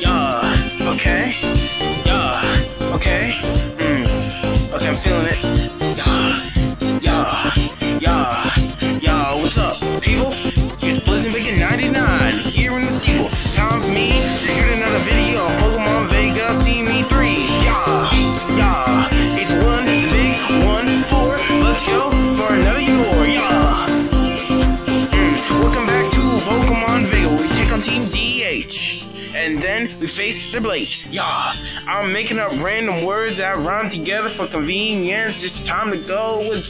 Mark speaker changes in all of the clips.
Speaker 1: Yeah, okay. Yeah, okay. Hmm. Okay, I'm feeling it. Making up random words that rhyme together for convenience. It's time to go with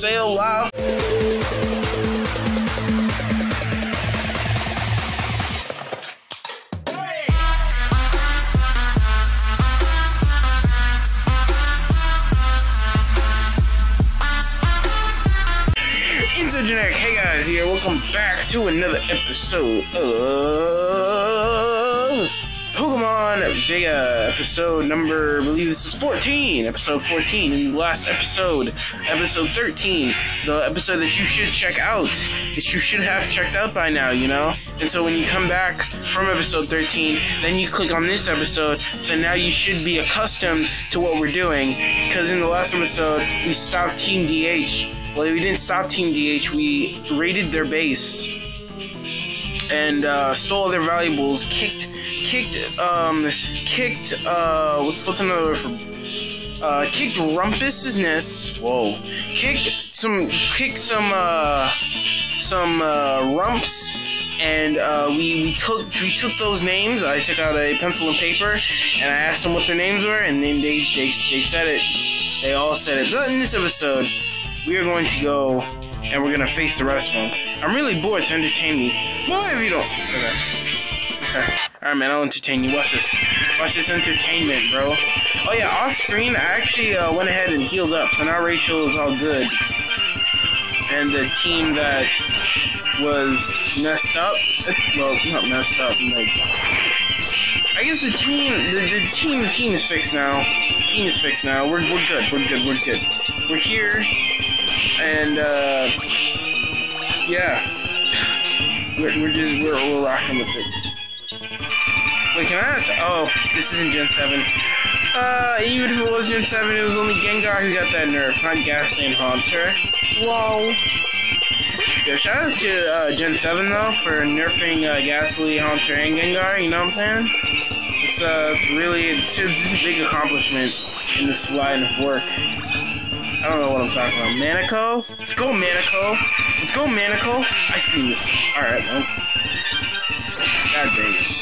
Speaker 1: generic. Hey guys, here. Welcome back to another episode of Pokemon Vega. Episode number, I believe this is 14. Episode 14. In the last episode, episode 13, the episode that you should check out, that you should have checked out by now, you know. And so when you come back from episode 13, then you click on this episode. So now you should be accustomed to what we're doing, because in the last episode we stopped Team DH. Well, we didn't stop Team DH. We raided their base and uh, stole their valuables. Kicked, kicked, um, kicked. Uh, what's what's another word for? Uh, kicked Rumpus's nest. Whoa. Kicked some, kicked some, uh, some uh, rumps. And uh, we, we took we took those names. I took out a pencil and paper, and I asked them what their names were, and then they they, they said it. They all said it. But in this episode, we are going to go and we're gonna face the rest of them. I'm really bored, to entertain me. Well, if you don't. Alright, man, I'll entertain you. Watch this. Watch this entertainment, bro. Oh, yeah, off screen, I actually uh, went ahead and healed up, so now Rachel is all good. And the team that was messed up, well, not messed up. I guess the team, the, the team, the team is fixed now. The team is fixed now. We're, we're good, we're good, we're good. We're here and uh, yeah, we're, we're just we're, we're rocking with it. Wait, can I? Oh, this isn't Gen Seven. Uh, even if it was Gen Seven, it was only Gengar who got that nerf, not Gastly and Haunter. Whoa. Yeah, shout out to uh, Gen 7 though for nerfing uh, Gastly, Haunter, and Gengar. You know what I'm saying? It's uh, it's really it's, it's a big accomplishment in this line of work. I don't know what I'm talking about. Manico? Let's go, Manico. Let's go, Manico. I scream this. Alright, well. God dang it.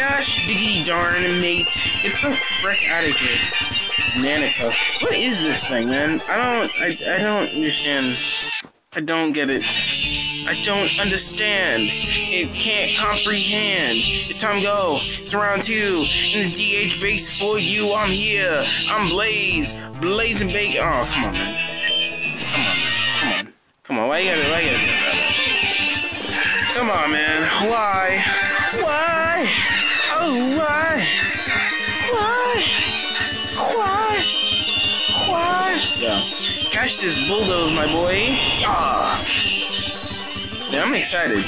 Speaker 1: Gosh, diggity darn, mate. Get the frick out of here. Manico. What is this thing, man? I don't, I, I don't understand. I don't get it. I don't understand. It can't comprehend. It's time to go. It's round two. In the DH base for you. I'm here. I'm Blaze. Blaze and Bake. Oh, come on, man. Come on. Come on. Come on. Why you gotta, why you gotta do that? Come on, man. Why? Catch this bulldoze, my boy. Ah. Yeah, I'm excited.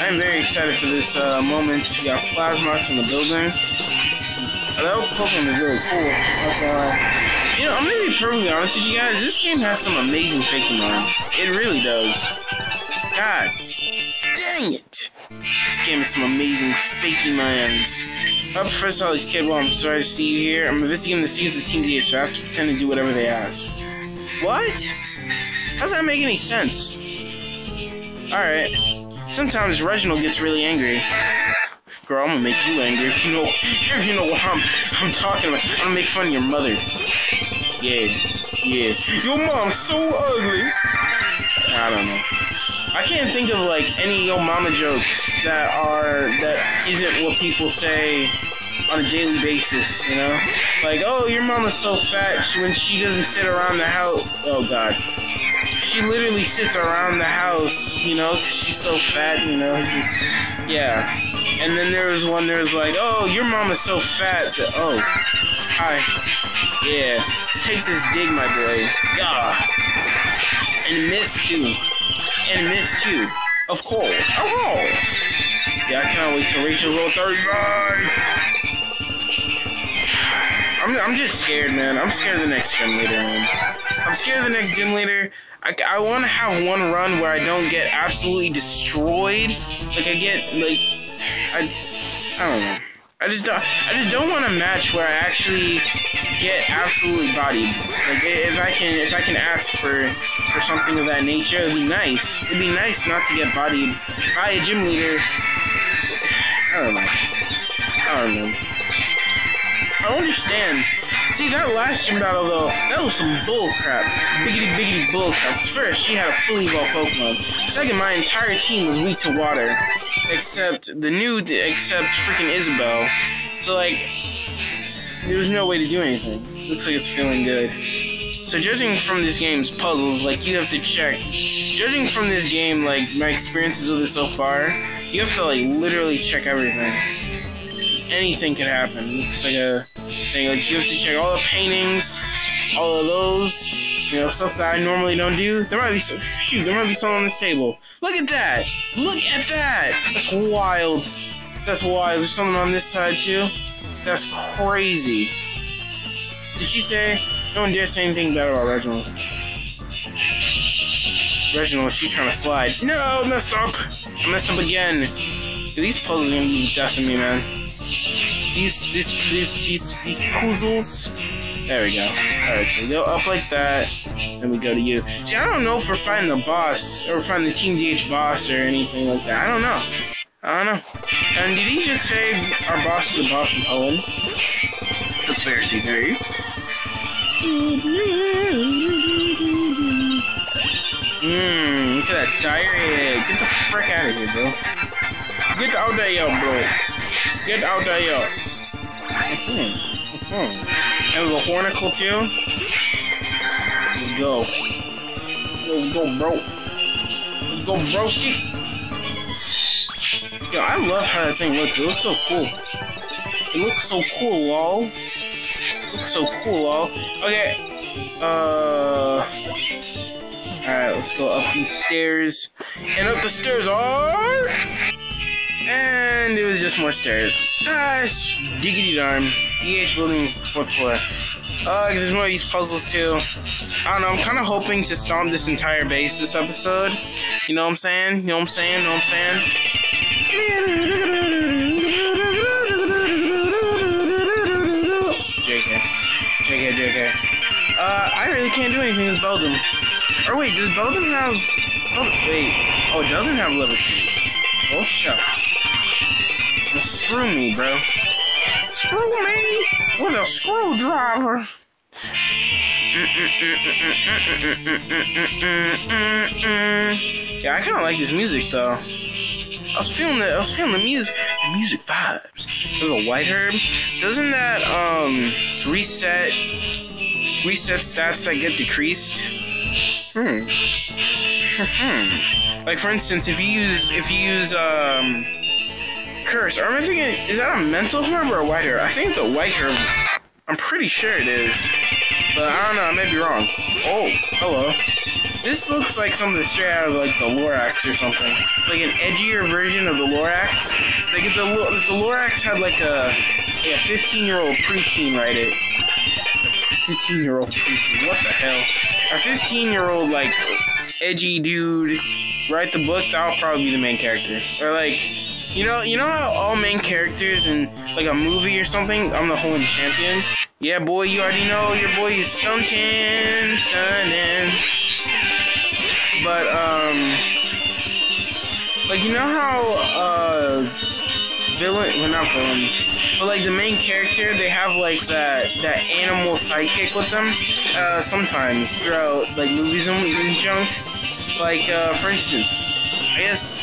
Speaker 1: I'm very excited for this uh, moment. We got Plasmox in the building. That Pokemon is really cool. Uh, you know, I'm gonna be perfectly honest with you guys. This game has some amazing Pokemon. It really does. God dang it! This game has some amazing fakey mans. I'm Professor Ollie's Kid. Well, I'm sorry to see you here. I'm investigating the scenes of Team DH, so I have to pretend to do whatever they ask. What? How's that make any sense? Alright. Sometimes Reginald gets really angry. Girl, I'm gonna make you angry. if You know, if you know what I'm, I'm talking about. I'm gonna make fun of your mother. Yeah, yeah. Your mom's so ugly. I don't know. I can't think of like any yo mama jokes that are that isn't what people say on a daily basis. You know, like oh your mama's so fat when she doesn't sit around the house. Oh God she literally sits around the house, you know, cause she's so fat, you know. Yeah. And then there was one there was like, oh, your mom is so fat that, oh, hi. Yeah. Take this dig, my boy. Yeah. And miss too. and miss too. Of course, of course. Yeah, I can't wait to till Rachel's all 35. I'm, I'm just scared, man. I'm scared of the next gym leader, man. I'm scared of the next gym leader. I, I want to have one run where I don't get absolutely destroyed. Like I get like I I don't know. I just don't I just don't want a match where I actually get absolutely bodied. Like if I can if I can ask for for something of that nature, it'd be nice. It'd be nice not to get bodied by a gym leader. I don't know. I don't know. I understand. See, that last gym battle, though, that was some bull crap. Biggity biggity bull crap. First, she had a fully evolved Pokemon. Second, my entire team was weak to water. Except the new, except freaking Isabel. So, like, there was no way to do anything. Looks like it's feeling good. So, judging from this game's puzzles, like, you have to check. Judging from this game, like, my experiences with it so far, you have to, like, literally check everything. 'Cause anything could happen. Looks like a thing. Like you to check all the paintings, all of those, you know, stuff that I normally don't do. There might be some, shoot, there might be someone on this table. Look at that! Look at that! That's wild. That's wild. There's someone on this side too. That's crazy. Did she say no one dare say anything bad about Reginald? Reginald, she's trying to slide. No, messed up. I messed up again. These puzzles are gonna be death of me, man these these these these these puzzles. There we go. Alright, so we go up like that, then we go to you. See, I don't know if we're fighting the boss, or fighting the Team DH boss, or anything like that. I don't know. I don't know. And did he just say our boss is a boss from Poland? Conspiracy theory. Mmm, look at that diarrhea. Get the frick out of here, bro. Get out of oh, here, bro. Get out of here. Mm-hmm. Mm-hmm. And the Hornicle too. Let's go. Let's go, bro. Let's go, broski. Yo, I love how that thing looks. It looks so cool. It looks so cool, lol. It looks so cool, lol. Okay. Uh. Alright, let's go up these stairs. And up the stairs are. And it was just more stairs. Gosh, diggity darn. DH building, fourth floor. Uh, there's more of these puzzles too. I don't know, I'm kind of hoping to stomp this entire base this episode. You know what I'm saying? You know what I'm saying? You know what I'm saying? JK. JK, JK. Uh, I really can't do anything with Beldum. Or wait, does Beldum have... Oh, wait. Oh, it doesn't have level 2. Oh, shucks. Well, screw me, bro. Screw me with a screwdriver. Yeah, I kind of like this music though. I was feeling the I was feeling the music, the music vibes. There's a white herb. Doesn't that um reset reset stats that get decreased? Hmm. Hmm. Like for instance, if you use if you use um curse, or am I thinking is that a mental herb or a white herb? I think the white herb. I'm pretty sure it is, but I don't know. I may be wrong. Oh, hello. This looks like something straight out of like the Lorax or something, like an edgier version of the Lorax. Like if the if the Lorax had like a like a 15 year old preteen write it. 15 year old preteen. What the hell? A 15 year old like edgy dude write the book. I'll probably be the main character. Or like you know, you know how all main characters in like a movie or something, I'm the Holy Champion. Yeah, boy, you already know your boy is stunting, stunting. But um, like you know how uh, villain, well not villains, but like the main character, they have like that that animal sidekick with them. Uh, sometimes throughout like movies and junk. Like uh, for instance, I guess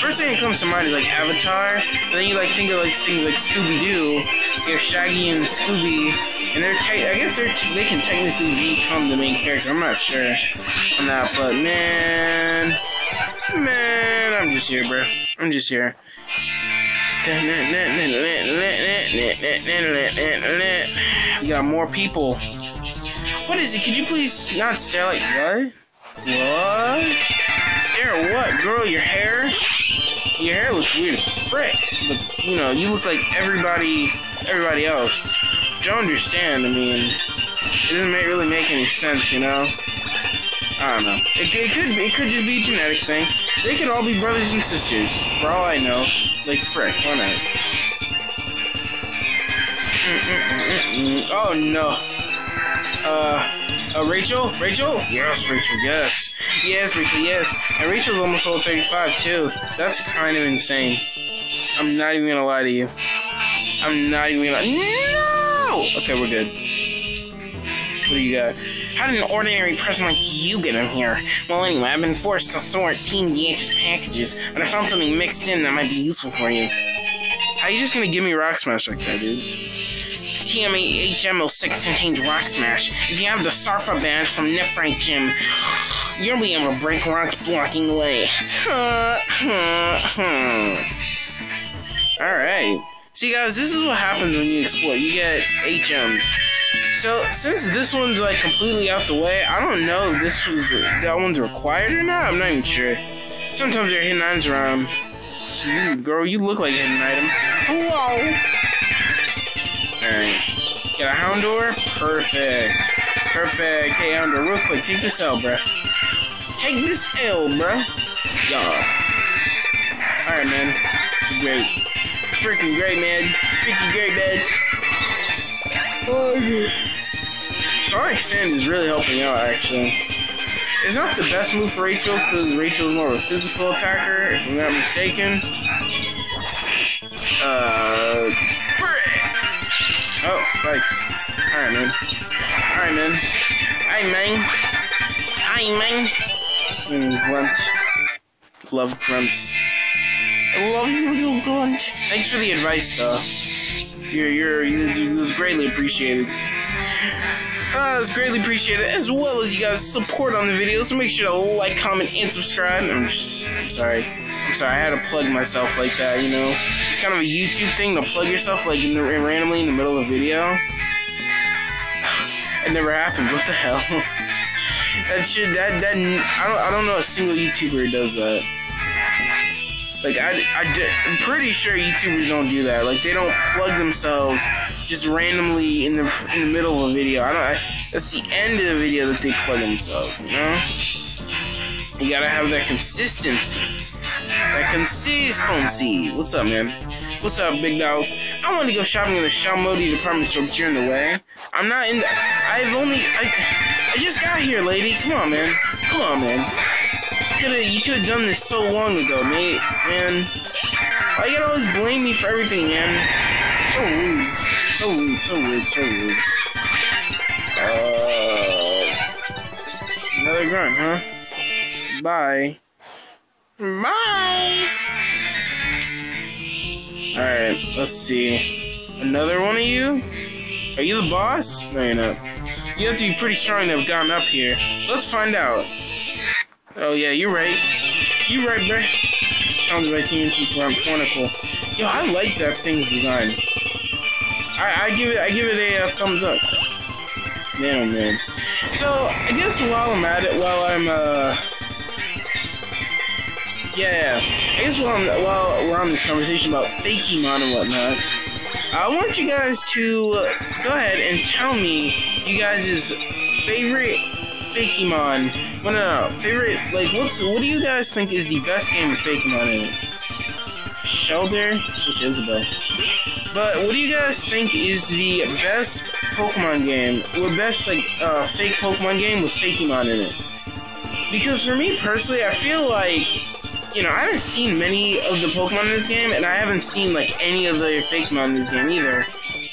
Speaker 1: first thing that comes to mind is like Avatar, and then you like think of like things like Scooby Doo. You have Shaggy and Scooby, and they're te- I guess they're t- they can technically become the main character. I'm not sure on that, but man, man, I'm just here, bro. I'm just here. We got more people. What is it? Could you please not stare like what? What? Hair? What, girl? Your hair? Your hair looks weird as frick. But you know, you look like everybody, everybody else. Don't understand. I mean, it doesn't make, really make any sense, you know. I don't know. It, it could it could just be a genetic thing. They could all be brothers and sisters, for all I know. Like frick, why not? Mm-mm-mm-mm. Oh no. Uh, uh, Rachel? Rachel? Yes, Rachel, yes. Yes, Rachel, yes. And Rachel's almost level 35 too. That's kind of insane. I'm not even gonna lie to you. I'm not even gonna. No! Okay, we're good. What do you got? How did an ordinary person like you get in here? Well, anyway, I've been forced to sort Team DH's packages, and I found something mixed in that might be useful for you. How you just gonna give me Rock Smash like that, dude? TMA HM06 contains Rock Smash. If you have the Sarfa badge from Nephrite Gym, you'll be able to break rocks blocking the way. Alright. See, guys, this is what happens when you explore. You get HMs. So, since this one's like completely out the way, I don't know if this was that one's required or not. I'm not even sure. Sometimes are hidden items around. Ooh, girl, you look like a hidden item. Hello. Alright. Get a Houndour? Perfect. Perfect. Hey, Houndour, real quick, take this L, bruh. Take this L, bruh. Yeah. Alright, man. It's great. Freaking great, man. Freaking great, man. Oh, yeah. Sonic Sand is really helping out, actually. It's not the best move for Rachel, because Rachel's more of a physical attacker, if I'm not mistaken. Uh, Oh, spikes. Alright, man. Alright, man. Hi, man. Hi, man. Mm, grunt. Love grunts. I love you, you grunt. Thanks for the advice, though. You're, you're, it was greatly appreciated. Uh, it's greatly appreciated, as well as you guys' support on the video. So make sure to like, comment, and subscribe. I'm, just, I'm sorry. I'm sorry. I had to plug myself like that. You know, it's kind of a YouTube thing to plug yourself like in the, randomly in the middle of a video. it never happens. What the hell? that should that that I don't I don't know a single YouTuber does that. Like I, I I'm pretty sure YouTubers don't do that. Like they don't plug themselves just randomly in the in the middle of a video. I don't. That's the end of the video that they plug themselves. You know. You gotta have that consistency. That consistency. What's up, man? What's up, big dog? I want to go shopping in the Shalmodi department store, but you're in the way. I'm not in. The, I've only. I. I just got here, lady. Come on, man. Come on, man could have you could have done this so long ago, mate. Man, why you gotta always blame me for everything, man? So rude, rude, so rude. Uh, another grunt, huh? Bye. Bye. All right, let's see. Another one of you? Are you the boss? No, you're not. You have to be pretty strong to have gotten up here. Let's find out. Oh yeah, you're right. You're right, bro. Sounds like TNT Chronicle. Yo, I like that thing's design. I, I give it I give it a, a thumbs up. Oh man. So I guess while I'm at it, while I'm uh yeah, I guess while, I'm, while we're on this conversation about Fakemon and whatnot, I want you guys to uh, go ahead and tell me you guys' favorite Fakemon but no, no, favorite, like, what's, what do you guys think is the best game of Fakemon in it? Shellder? But what do you guys think is the best Pokemon game, or best, like, uh, fake Pokemon game with Fakemon in it? Because for me personally, I feel like, you know, I haven't seen many of the Pokemon in this game, and I haven't seen, like, any of the Fakemon in this game either.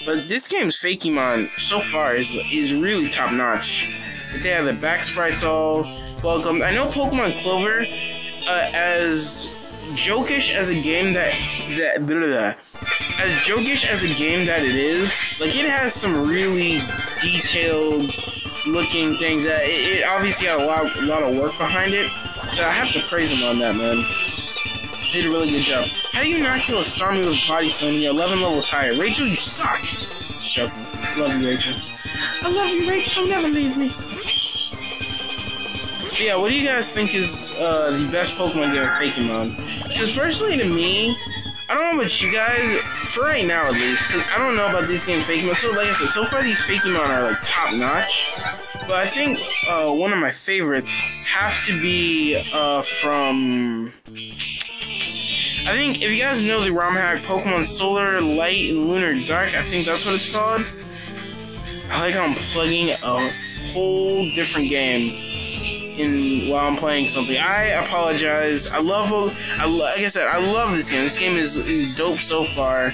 Speaker 1: But this game's Fakemon, so far, is, is really top notch. They have the back sprites all welcome. I know Pokemon Clover, uh, as jokish as a game that that blah, blah, as jokish as a game that it is, like it has some really detailed looking things. That it, it obviously had a lot a lot of work behind it, so I have to praise him on that, man. Did a really good job. How do you not kill a Starmie with Body Slam you're 11 levels higher? Rachel, you suck! Just joking. Love you, Rachel. I love you, Rachel. Never leave me. Yeah, what do you guys think is uh, the best Pokemon game in Fakemon? Because personally, to me, I don't know about you guys, for right now at least, because I don't know about these games Fakemon. So, like I said, so far these Fakemon are like top notch. But I think uh, one of my favorites have to be uh, from. I think if you guys know the ROM hack Pokemon Solar Light and Lunar Dark, I think that's what it's called. I like how I'm plugging a whole different game in while I'm playing something. I apologize. I love. I like I said, I love this game. This game is, is dope so far.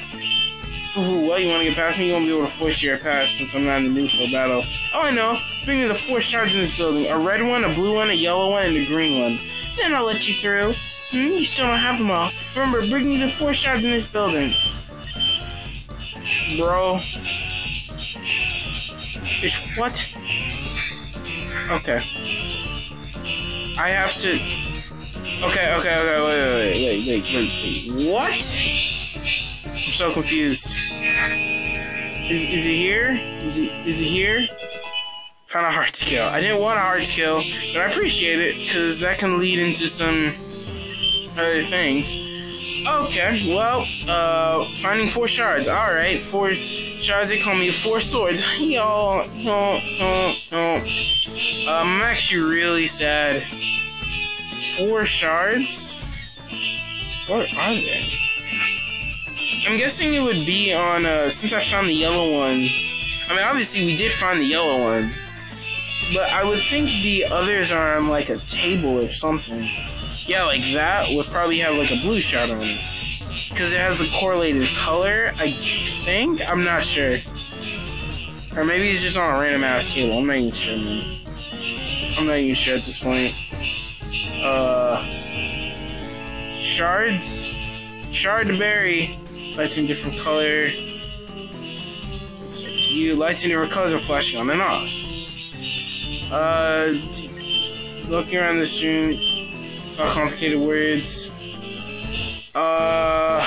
Speaker 1: What, you want to get past me? You won't be able to force your pass since I'm not in the mood for a battle. Oh, I know. Bring me the four shards in this building. A red one, a blue one, a yellow one, and a green one. Then I'll let you through. Hmm, you still don't have them all. Remember, bring me the four shards in this building. Bro. Bitch, what? Okay. I have to... Okay, okay, okay, wait, wait, wait, wait, wait, wait. What? I'm so confused. Is is he here? Is he is he here? Found a Heart Scale. I didn't want a Heart Scale, but I appreciate it because that can lead into some other things. Okay, well, uh, finding four shards. All right, four They call me four swords. Yo, yo, yo, yo. Um, I'm actually really sad. Four shards. What are they? I'm guessing it would be on, uh, since I found the yellow one. I mean, obviously we did find the yellow one. But I would think the others are on, like, a table or something. Yeah, like that would probably have, like, a blue shard on it. Because it has a correlated color, I think? I'm not sure. Or maybe it's just on a random ass table. I'm not even sure, man. I'm not even sure at this point. Uh. Shards? Shard berry lights in different color. You lights in different colors are flashing on and off. Uh, looking around this room, all complicated words. Uh,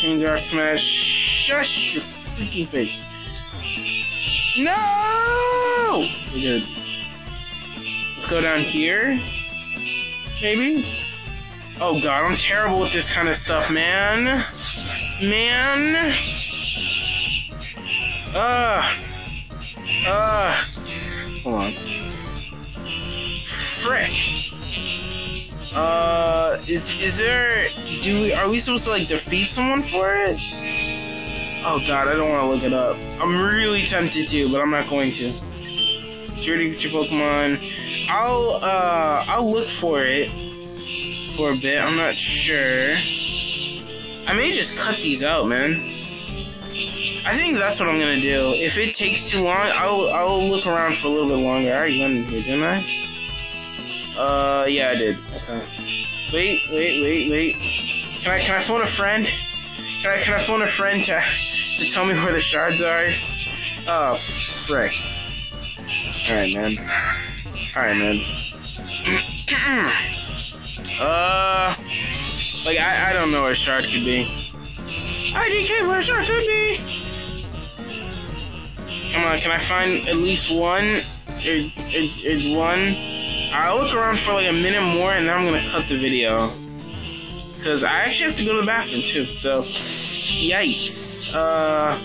Speaker 1: King Dark Smash. Shush your freaking face. No! We're good. Let's go down here. Maybe. Oh god, I'm terrible with this kind of stuff, man. Man. Uh. Uh. Hold on. Frick. Uh, is is there? Do we? Are we supposed to like defeat someone for it? Oh god, I don't want to look it up. I'm really tempted to, but I'm not going to. Security your Pokemon. I'll uh, I'll look for it for a bit. I'm not sure. I may just cut these out, man. I think that's what I'm gonna do. If it takes too long, I'll I'll look around for a little bit longer. I already went in here, didn't I? Uh, yeah, I did. Okay. Wait, wait, wait, wait. Can I can I phone a friend? Can I can I phone a friend to to tell me where the shards are? Oh, frick. All right, man. All right, man. Uh, like I, I don't know where Shard could be. IDK where Shard could be. Come on, can I find at least one? Or, or, or one? I'll look around for like a minute more, and then I'm gonna cut the video. Cause I actually have to go to the bathroom too. So, yikes. Uh,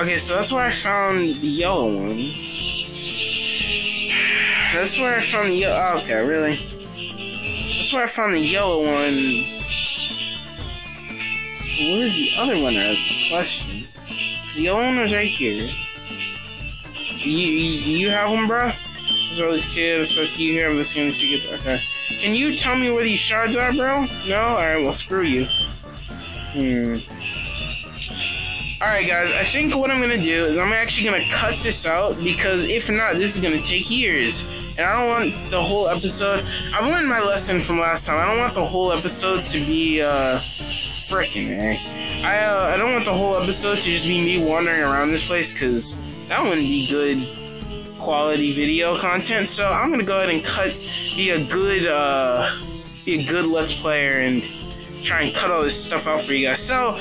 Speaker 1: okay, so that's where I found the yellow one. That's where I found the yellow. Oh, okay, really. That's where I found the yellow one. Where's the other one? That's the question. Cause the yellow one was right here. You, you, you have one, bro? All these kids, especially you here. I'm gonna see get okay. Can you tell me where these shards are, bro? No? Alright, well, screw you. Hmm. Alright, guys, I think what I'm gonna do is I'm actually gonna cut this out because if not, this is gonna take years and I don't want the whole episode. I've learned my lesson from last time. I don't want the whole episode to be uh, freaking eh. I uh, I don't want the whole episode to just be me wandering around this place because that wouldn't be good quality video content. So I'm gonna go ahead and cut, be a good uh, be a good let's player and try and cut all this stuff out for you guys. So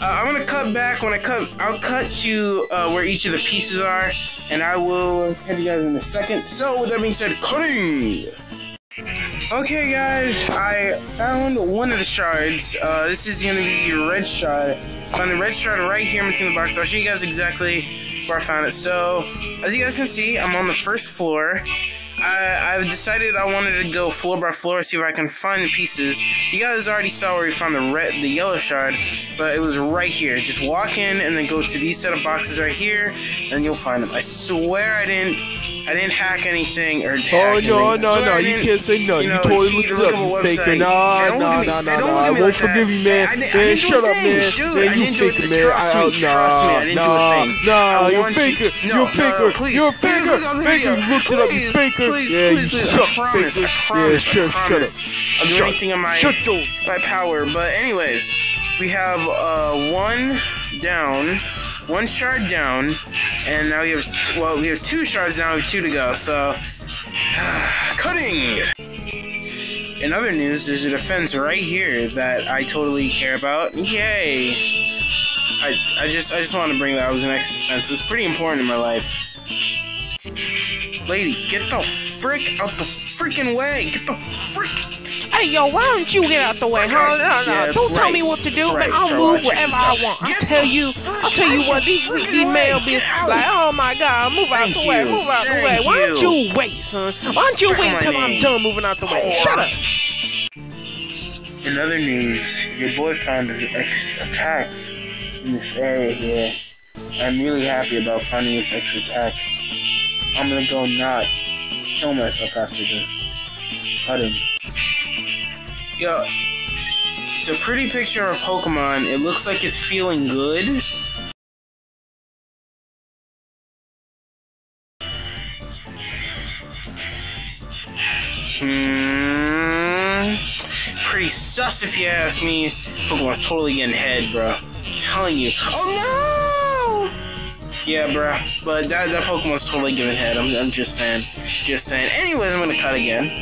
Speaker 1: Uh, I'm gonna cut back when I cut. I'll cut to uh, where each of the pieces are, and I will catch you guys in a second. So, with that being said, cutting. Okay, guys, I found one of the shards. Uh, this is gonna be the red shard. Found the red shard right here in between the box. I'll show you guys exactly I found it. So, as you guys can see, I'm on the first floor. I, I've decided I wanted to go floor by floor, see if I can find the pieces. You guys already saw where we found the red, the yellow shard, but it was right here. Just walk in and then go to these set of boxes right here, and you'll find them. I swear I didn't, I didn't hack anything or.
Speaker 2: Oh no, no, no! You can't say no. You, you totally looked it up, faker. Nah, nah, nah, nah, nah. I won't forgive you, man. Man, shut up, man. Man, you faker, man.
Speaker 1: Trust me, trust me. I didn't do a thing.
Speaker 2: Nah, you're faker. You're faker. You're faker. Faker, look it up, faker.
Speaker 1: Please, yeah, please, you I promise, I promise, yeah, I promise. I'll do anything in my, my power. But anyways, we have uh, one down, one shard down, and now we have, well, we have two shards down, we have two to go, so, cutting! In other news, there's a defense right here that I totally care about. Yay! I, I just I just want to bring that as an extra defense. It's pretty important in my life. Lady, get the frick out the freaking way! Get the frick!
Speaker 3: Hey, yo, why don't you get out the way, huh? No, no,
Speaker 1: Yeah,
Speaker 3: don't
Speaker 1: right.
Speaker 3: tell me what to do,
Speaker 1: That's
Speaker 3: man. I'll
Speaker 1: Sorry,
Speaker 3: move wherever I want. I'll tell you, I'll tell you what, these,
Speaker 1: freaking
Speaker 3: these
Speaker 1: way.
Speaker 3: male bitches like, oh my god, move out
Speaker 1: Thank
Speaker 3: the way,
Speaker 1: you.
Speaker 3: move out the way. Why don't
Speaker 1: you.
Speaker 3: you wait, son? Why don't you wait
Speaker 1: my
Speaker 3: till I'm done moving out the way? Shut up.
Speaker 1: In other news, your boy found an X Attack in this area here. I'm really happy about finding this X Attack. I'm gonna go not kill myself after this. Cut him. Yo, it's a pretty picture of Pokemon. It looks like it's feeling good. Hmm. Pretty sus if you ask me. Pokemon's totally getting head, bro. I'm telling you. Oh no! Yeah, bro. But that, that Pokemon's totally giving head. I'm, I'm just saying. Just saying. Anyways, I'm gonna cut again.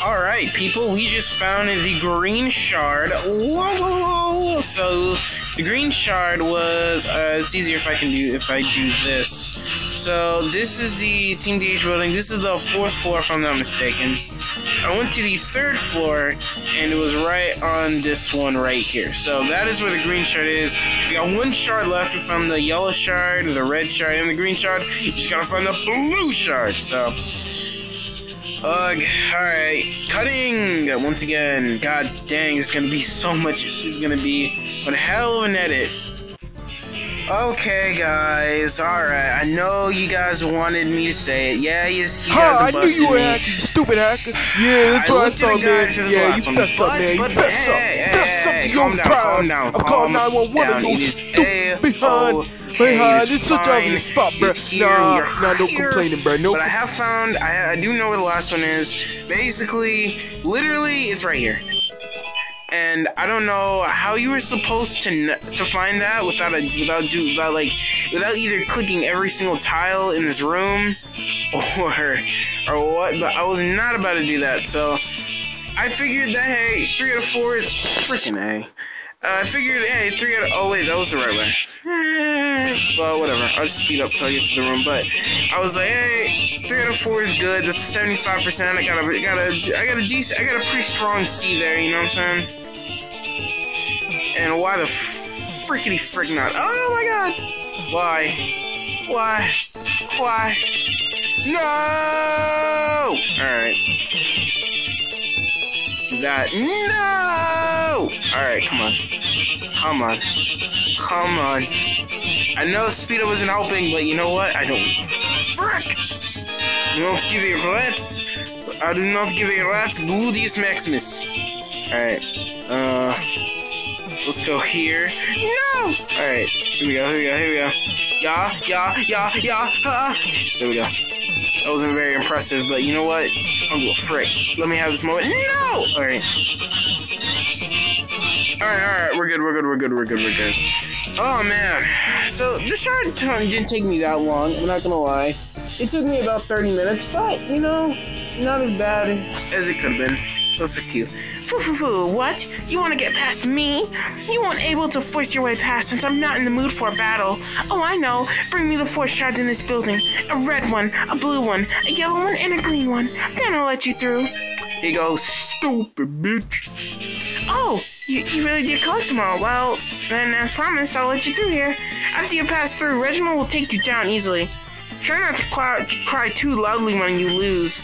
Speaker 1: Alright, people, we just found the green shard. Whoa! So, the green shard was, uh, it's easier if I can do, if I do this. So, this is the Team DH building. This is the fourth floor, if I'm not mistaken. I went to the third floor, and it was right on this one right here. So, that is where the green shard is. We got one shard left. Found the yellow shard, the red shard, and the green shard. You just gotta find the blue shard. So, Ugh, alright. Cutting! Once again. God dang, it's gonna be so much. It's gonna be one hell of an edit. Okay, guys. Alright. I know you guys wanted me to say it. Yeah, yes, you guys
Speaker 2: Ha!
Speaker 1: have
Speaker 2: I knew you were
Speaker 1: me.
Speaker 2: you stupid hacker. Yeah, that's
Speaker 1: I
Speaker 2: what I thought, man.
Speaker 1: this
Speaker 2: Yeah, you
Speaker 1: one,
Speaker 2: fessed up, man.
Speaker 1: but-
Speaker 2: You fessed
Speaker 1: hey,
Speaker 2: up.
Speaker 1: hey,
Speaker 2: Fessed up
Speaker 1: hey, calm
Speaker 2: your
Speaker 1: down, calm down,
Speaker 2: I called
Speaker 1: calm
Speaker 2: 911
Speaker 1: down.
Speaker 2: and
Speaker 1: is
Speaker 2: stupid behind.
Speaker 1: A-okay,
Speaker 2: Behind,
Speaker 1: it's
Speaker 2: it's such
Speaker 1: fine.
Speaker 2: obvious spot, bro. Nah, nah, no complaining, bro. No
Speaker 1: But I have found, I, I do know where the last one is. Basically, literally, it's right here. And I don't know how you were supposed to to find that without a without do without like without either clicking every single tile in this room or or what. But I was not about to do that, so I figured that hey, three out of four is freaking a. Uh, I figured hey, three out of oh wait, that was the right way. Eh, well, whatever. I'll just speed up till I get to the room. But I was like, hey, three out of four is good. That's seventy five percent. I got a, got a, I got a decent, I got a pretty strong C there. You know what I'm saying? And why the frickety frick not? Oh my god! Why? Why? Why? No! Alright. That. No! Alright, come on. Come on. Come on. I know speed up isn't helping, but you know what? I don't. Frick! I do not give a rat's. I do not give a rat's gluteus maximus. Alright. Uh. Let's go here. No! Alright, here we go, here we go, here we go. Yeah, yeah, yeah, yeah, ah. There we go. That wasn't very impressive, but you know what? Go frick. Let me have this moment. No! Alright. Alright, alright, we're good, we're good, we're good, we're good, we're good. Oh man. So the shard didn't take me that long, I'm not gonna lie. It took me about 30 minutes, but you know, not as bad as it could have been. That's so cute. What? You want to get past me? You won't able to force your way past since I'm not in the mood for a battle. Oh, I know. Bring me the four shards in this building. A red one, a blue one, a yellow one, and a green one. Then I'll let you through. He goes, stupid bitch. Oh, you, you really did collect them all. Well, then as promised, I'll let you through here. After you pass through, Reginald will take you down easily. Try not to cry, cry too loudly when you lose.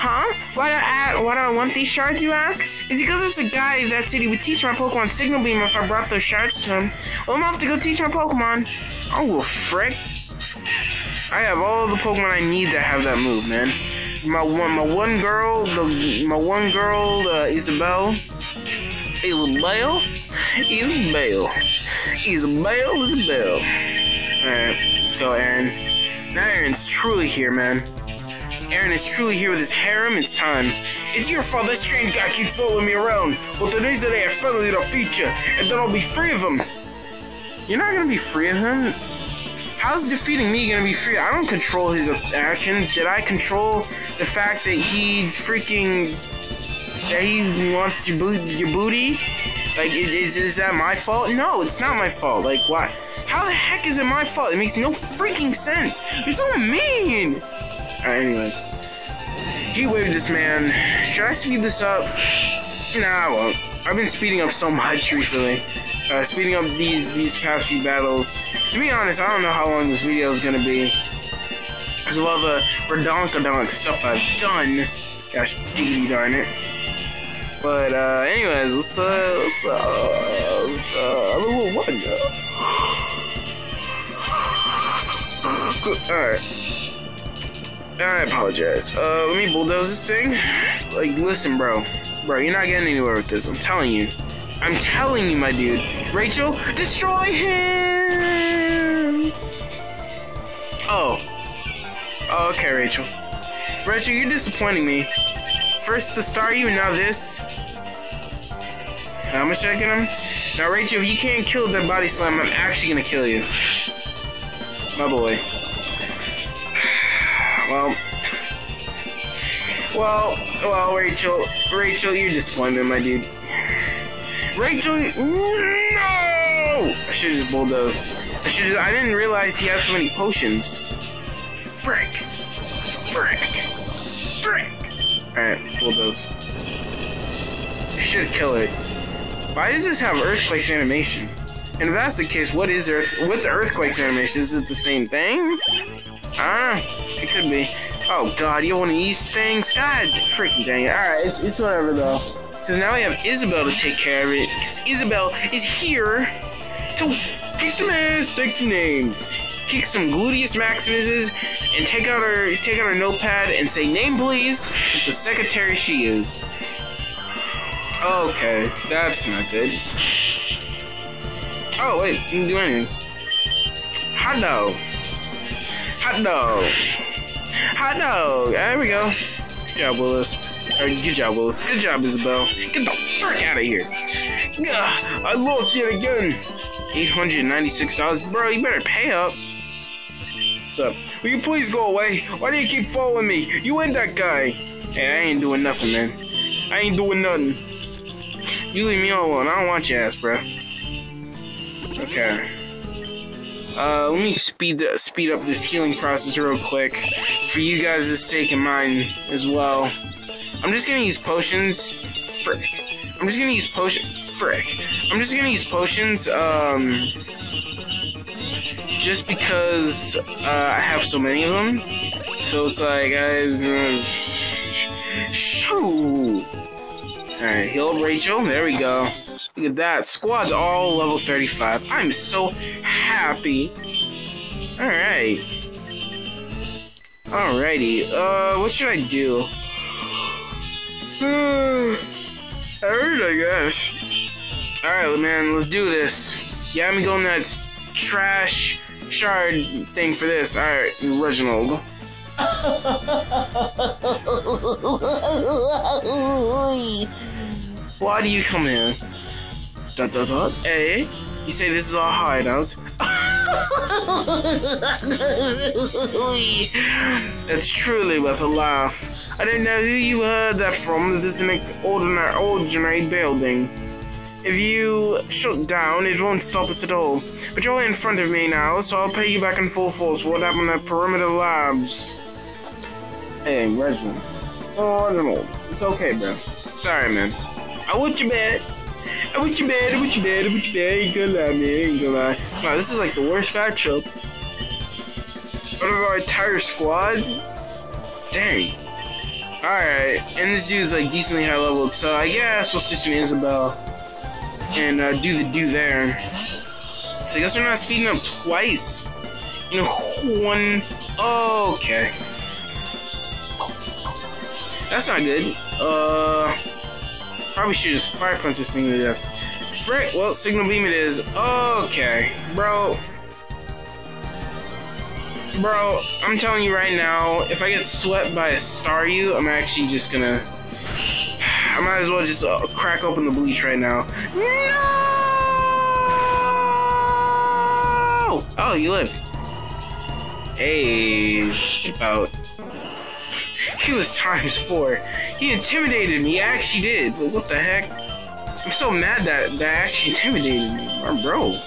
Speaker 1: Huh? Why do, I, why do I want these shards, you ask? It's because there's a guy that said he would teach my Pokemon Signal Beam if I brought those shards to him. Well, I'm off to go teach my Pokemon. Oh, well, frick. I have all the Pokemon I need that have that move, man. My one, my one girl, the, my one girl, uh, Isabel. Isabel? Isabel. Isabel, Isabel. Alright, let's go, Aaron. Now Aaron's truly here, man. Aaron is truly here with his harem. It's time. It's your fault that strange guy keeps following me around. Well, today's the day I finally defeat you, and then I'll be free of him. You're not gonna be free of him. How's defeating me gonna be free? I don't control his actions. Did I control the fact that he freaking that he wants your boot, your booty? Like, is is that my fault? No, it's not my fault. Like, why? How the heck is it my fault? It makes no freaking sense. You're so mean. Alright, anyways. He waved this man. Should I speed this up? Nah, I won't. I've been speeding up so much recently. Uh, speeding up these these past few battles. To be honest, I don't know how long this video is gonna be. There's a lot of the redonkadonk stuff I've done. Gosh, diggity darn it. But uh, anyways, let's uh, let's uh, let's, uh have a little fun. All right. I apologize. Uh, let me bulldoze this thing. Like, listen, bro. Bro, you're not getting anywhere with this. I'm telling you. I'm telling you, my dude. Rachel, destroy him! Oh. Oh, okay, Rachel. Rachel, you're disappointing me. First the star you, now this. Much I get him? Now, Rachel, if you can't kill that body slam, I'm actually gonna kill you. My boy. Well, well, Rachel, Rachel, you're disappointed, my dude. Rachel, no! I should have just bulldozed. I should. I didn't realize he had so many potions. Frick, frick, frick. All right, let's bulldoze. Should kill it. Why does this have earthquakes animation? And if that's the case, what is Earth? What's Earthquakes animation? Is it the same thing? Ah, it could be. Oh God, you want these things? God, freaking dang it! All right, it's, it's whatever though. Because now we have Isabel to take care of it. Because Isabel is here to kick some ass, take the names, kick some gluteus maximuses, and take out her take out her notepad and say name please. The secretary she is. Okay, that's not good. Oh wait, didn't do anything. Hot dog. Hot dog. Hot dog. There we go. Good job, Willis. Or, good job, Willis. Good job, Isabel. Get the frick out of here. Gah, I lost yet again. $896. Bro, you better pay up. What's up? Will you please go away? Why do you keep following me? You and that guy. Hey, I ain't doing nothing, man. I ain't doing nothing. You leave me alone. I don't want your ass, bro. Okay. Uh, let me speed the, speed up this healing process real quick for you guys' sake and mine as well. I'm just gonna use potions. Frick. I'm just gonna use potion. Frick. I'm just gonna use potions. Um, just because uh, I have so many of them. So it's like I. Uh, shoo. All right, heal Rachel. There we go. Look at that. Squad's all level 35. I'm so happy. Alright. Alrighty. Uh, what should I do? Alright, I guess. Alright, man, let's do this. Yeah, I'm going that trash shard thing for this. Alright, Reginald. Why do you come here? Dot dot dot. Hey, you say this is our hideout? That's truly worth a laugh. I don't know who you heard that from. This is an ordinary, ordinary building. If you shut down, it won't stop us at all. But you're in front of me now, so I'll pay you back in full force for what happened at Perimeter Labs. Hey, Reginald. Oh, I don't know. It's okay, bro. Sorry, man. I want you bad. Want you bad. Want you bad. Want you bad. Gonna lie, man. Gonna lie. Wow, this is like the worst matchup. Out of our entire squad? Dang. Alright, and this dude's like decently high level, so I guess we'll switch to Isabel and uh, do the do there. I guess we're not speeding up twice. Know, one. Oh, okay. That's not good. Uh, probably should just fire punch this thing to death. Frick. Well, signal beam it is. Okay, bro. Bro, I'm telling you right now, if I get swept by a Staryu, I'm actually just gonna. I might as well just uh, crack open the bleach right now. No! Oh, you lived. Hey, about. He was times four. He intimidated me. He actually did. But what the heck? I'm so mad that that actually intimidated me, my bro.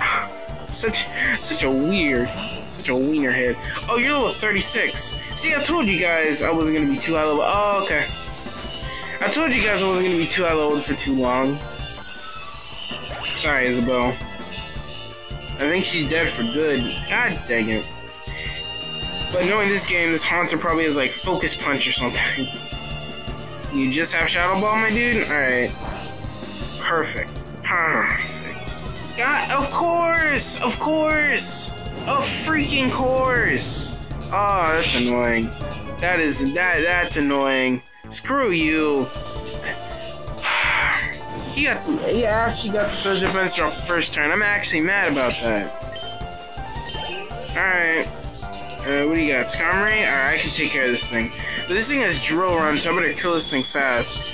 Speaker 1: Such, such a weird, such a wiener head. Oh, you're level 36. See, I told you guys I wasn't gonna be too high level. Oh, okay. I told you guys I wasn't gonna be too high level for too long. Sorry, Isabel. I think she's dead for good. God dang it. But knowing this game, this Haunter probably has like Focus Punch or something. You just have Shadow Ball, my dude? Alright. Perfect. Perfect. God, of course! Of course! Of freaking course! Oh, that's annoying. That is, that, that's annoying. Screw you. He got the, he actually got the special defense drop first turn. I'm actually mad about that. Alright. Uh, what do you got? Skarmory? Alright, I can take care of this thing. But this thing has drill run, so I'm gonna kill this thing fast.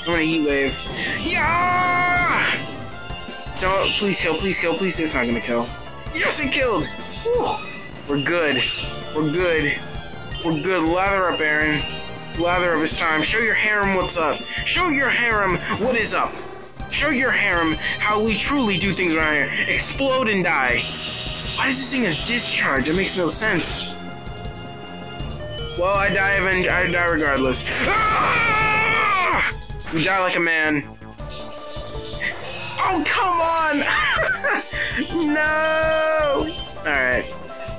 Speaker 1: So I'm gonna heat wave. Yeah! Don't please kill, please kill, please it's not gonna kill. Yes it killed! Whew. We're good. We're good. We're good. Lather up, Aaron. Lather up it's time. Show your harem what's up. Show your harem what is up. Show your harem how we truly do things around here. Explode and die. Why does this thing have discharge? It makes no sense. Well, I die I die regardless. Ah! You die like a man. Oh come on! no! Alright.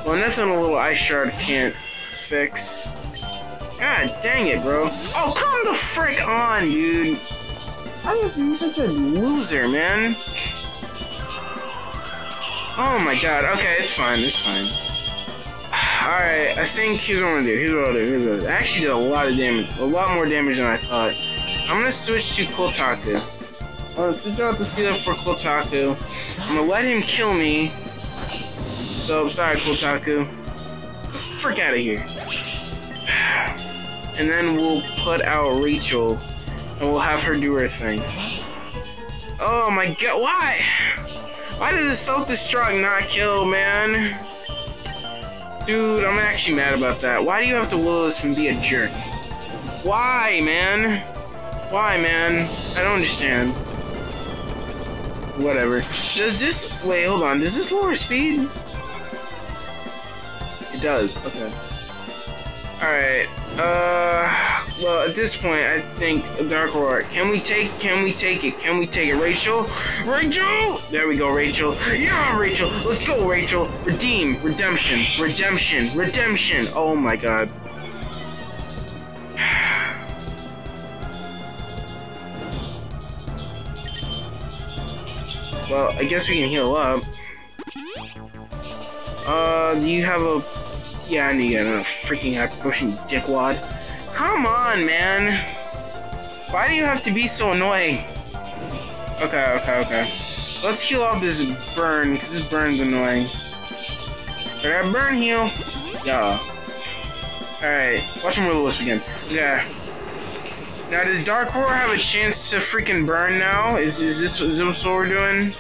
Speaker 1: Well nothing a little ice shard can't fix. God dang it, bro. Oh come the frick on, dude. I'm such a loser, man. Oh my god, okay, it's fine, it's fine. Alright, I think here's what I'm gonna do. Here's what I'll do. Here's what I'll do. I actually did a lot of damage, a lot more damage than I thought. I'm gonna switch to Kotaku. I'm gonna switch out the seal for Kotaku. I'm gonna let him kill me. So, I'm sorry, Kotaku. Get the frick out of here. And then we'll put out Rachel, and we'll have her do her thing. Oh my god, why? Why did the self-destruct not kill, man? Dude, I'm actually mad about that. Why do you have to Will-O-Wisp and be a jerk? Why, man? Why, man? I don't understand. Whatever. Does this... Wait, hold on. Does this lower speed? It does. Okay. Alright. Uh... Well, at this point, I think Dark Roar. Can we take? Can we take it? Can we take it, Rachel? Rachel! There we go, Rachel. Yeah, Rachel. Let's go, Rachel. Redeem, redemption, redemption, redemption. Oh my God. Well, I guess we can heal up. Uh, do you have a? Yeah, I need a freaking hyper potion, dickwad. Come on, man. Why do you have to be so annoying? Okay, okay, okay. Let's heal off this burn, because this burn's annoying. I got burn heal. Yeah. Alright, watch him roll this again. Yeah. Now, does Dark Roar have a chance to freaking burn now? Is, is this is this what we're doing?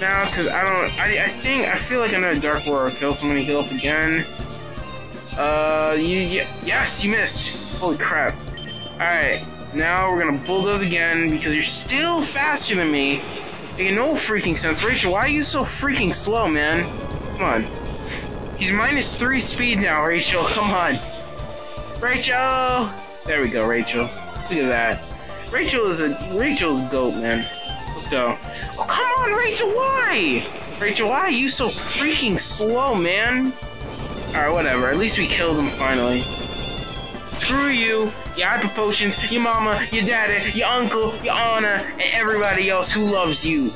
Speaker 1: now because I don't. I, I think I feel like another Dark Roar will kill someone. Heal up again. Uh, you yes, you missed. Holy crap! All right, now we're gonna bulldoze again because you're still faster than me. Making no freaking sense. Rachel, why are you so freaking slow, man? Come on. He's minus three speed now, Rachel. Come on. Rachel! There we go, Rachel. Look at that. Rachel is a Rachel's goat, man. Let's go. Oh come on, Rachel, why? Rachel, why are you so freaking slow, man? Alright, whatever. At least we killed him finally. Screw you, your hyper potions, your mama, your daddy, your uncle, your Anna, and everybody else who loves you.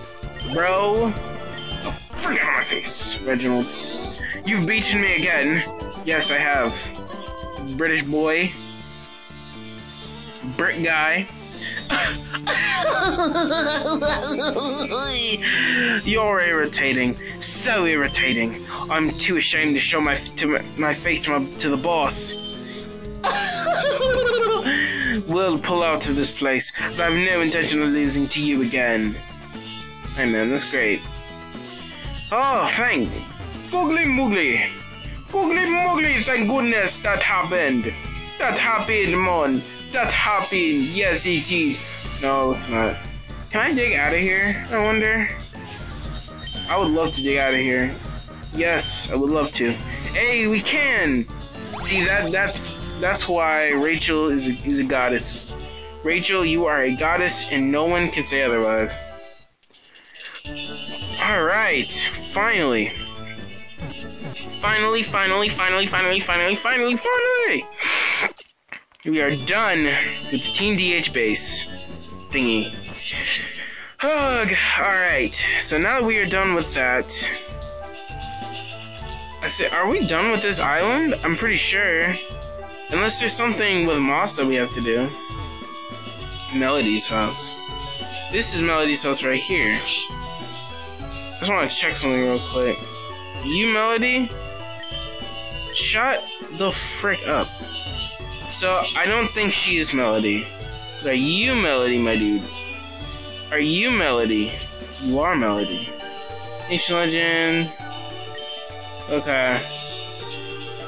Speaker 1: Bro. The freak out of my face, Reginald. You've beaten me again. Yes, I have. British boy. Brit guy. You're irritating. So irritating. I'm too ashamed to show my to my, my face to, my, to the boss. we'll pull out of this place, but I have no intention of losing to you again. Hey man, that's great. Oh, thank Googly Moogly. Googly Moogly, thank goodness that happened. That happened, man. That happened. Yes, it did. No, it's not. Can I dig out of here? I wonder. I would love to dig out of here. Yes, I would love to. Hey, we can. See that? That's that's why Rachel is a, is a goddess. Rachel, you are a goddess, and no one can say otherwise. All right, finally. Finally, finally, finally, finally, finally, finally, finally! We are done with the Team DH base thingy. Ugh, alright, so now that we are done with that... I say, are we done with this island? I'm pretty sure. Unless there's something with Masa we have to do. Melody's house. This is Melody's house right here. I just want to check something real quick. You, Melody? Shut the frick up. So, I don't think she is Melody. But are you Melody, my dude? Are you Melody? You are Melody. Ancient Legend. Okay.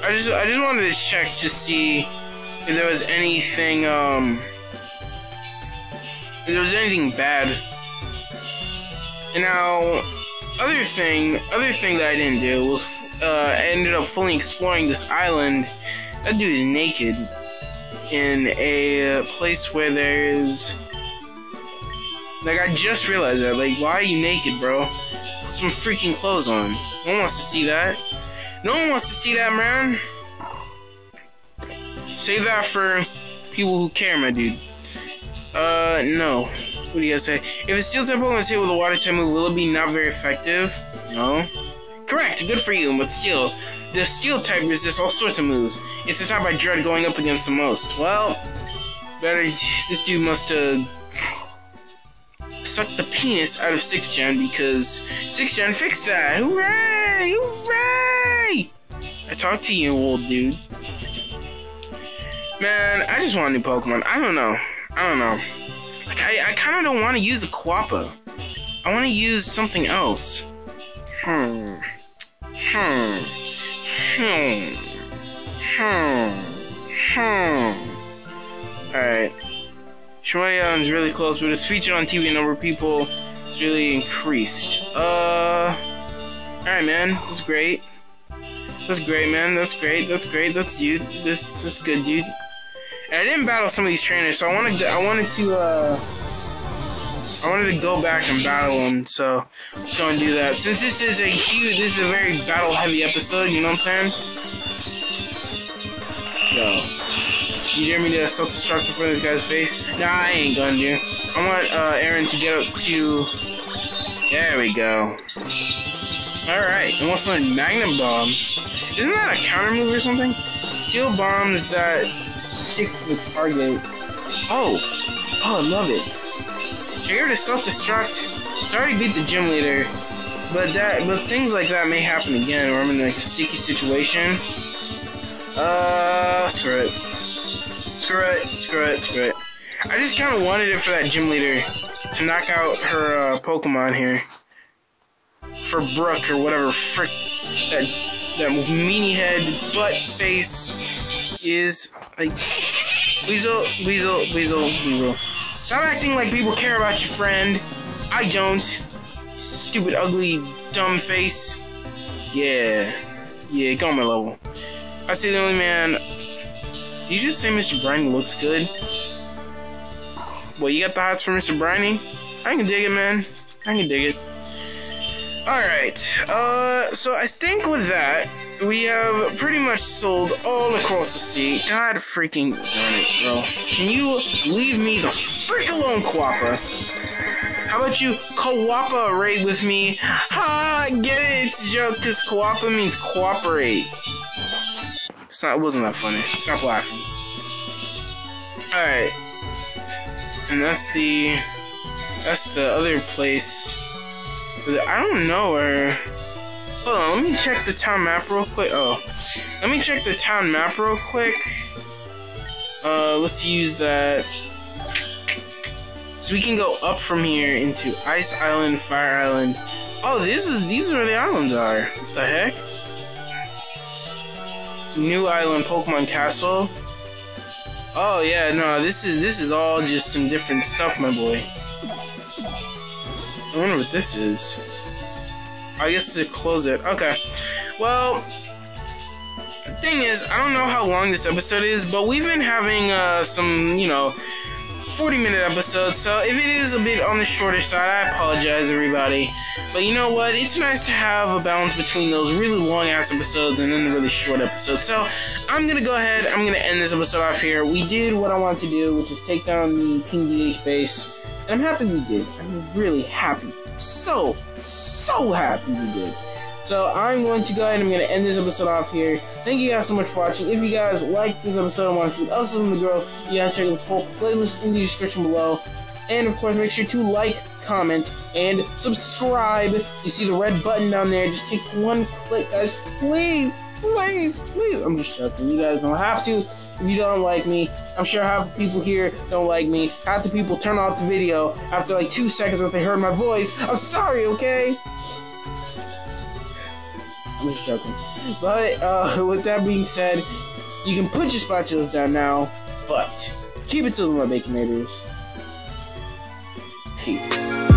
Speaker 1: I just I just wanted to check to see if there was anything um if there was anything bad. And now other thing other thing that I didn't do was uh I ended up fully exploring this island. That dude is naked in a place where there's like I just realized that. Like, why are you naked, bro? Put some freaking clothes on. No one wants to see that. No one wants to see that, man. Save that for people who care, my dude. Uh, no. What do you guys say? If a steel type Pokemon is hit with a water type move, will it be not very effective? No. Correct, good for you, but still, the steel type resists all sorts of moves. It's the type I dread going up against the most. Well, better. This dude must have sucked the penis out of 6 Gen because 6 Gen fixed that. Hooray! Hooray! I talked to you, old dude. Man, I just want a new Pokemon. I don't know. I don't know. Like, I, I kind of don't want to use a Quappa. I want to use something else. Hmm. Hmm. Hmm. Hmm. Hmm. Alright. Shimoya is really close, but his featured on TV number of people is really increased. Uh. Alright, man. That's great. That's great, man. That's great. That's great. That's you. This that's good, dude. And I didn't battle some of these trainers, so I wanted to, I wanted to uh I wanted to go back and battle them, so let's go and do that. Since this is a huge, this is a very battle heavy episode, you know what I'm saying? Yo. You dare me to self-destruct in front of this guy's face? Nah, I ain't gonna do. I want uh, Aaron to get up to... There we go. Alright, and what's on Magnet Bomb? Isn't that a counter move or something? Steel bombs that stick to the target. Oh! Oh, I love it. Trigger to self-destruct. It's already beat the gym leader, but that, but things like that may happen again, or I'm in like a sticky situation. Uh, screw it. Screw it. Screw it. Screw it. I just kind of wanted it for that gym leader to knock out her uh, Pokemon here. for Brooke or whatever frick that that meanie head butt face is like Weasel, Weasel, Weasel, Weasel. Stop acting like people care about you, friend. I don't. Stupid, ugly, dumb face. Yeah. Yeah, go on my level. I see the only man. Did you just say Mr. Briny looks good? Well, you got the hots for Mr. Briny? I can dig it, man. I can dig it. Alright, uh, so I think with that, we have pretty much sold all across the sea. God freaking darn it, bro. Can you leave me the freak alone, Quappa? How about you cooperate with me? Ha! Get it? It's a joke, because Quappa means cooperate. It's not, it wasn't that funny. Stop laughing. Alright. And that's the... That's the other place I don't know where. Hold on, let me check the town map real quick. Oh, let me check the town map real quick. Uh, let's use that. So we can go up from here into Ice Island, Fire Island. Oh, this is these are where the islands are. What the heck? New Island, Pokemon Castle. Oh yeah, no, this is this is all just some different stuff, my boy. I wonder what this is. I guess to close it. Okay. Well, the thing is, I don't know how long this episode is, but we've been having uh, some, you know, 40 minute episodes, so if it is a bit on the shorter side, I apologize, everybody. But you know what? It's nice to have a balance between those really long ass episodes and then the really short episodes. So I'm gonna go ahead, I'm gonna end this episode off here. We did what I wanted to do, which is take down the Team DH base. I'm happy we did. I'm really happy. So, so happy we did. So I'm going to go ahead and I'm going to end this episode off here. Thank you guys so much for watching. If you guys like this episode and want to see us in the grow, you gotta check out this whole playlist in the description below. And of course, make sure to like, comment, and subscribe. You see the red button down there. Just take one click, guys. Please, please, please. I'm just joking. You guys don't have to if you don't like me. I'm sure half the people here don't like me. Half the people turn off the video after like two seconds if they heard my voice. I'm sorry, okay? I'm just joking. But uh, with that being said, you can put your spatulas down now, but keep it to my baconators. Peace.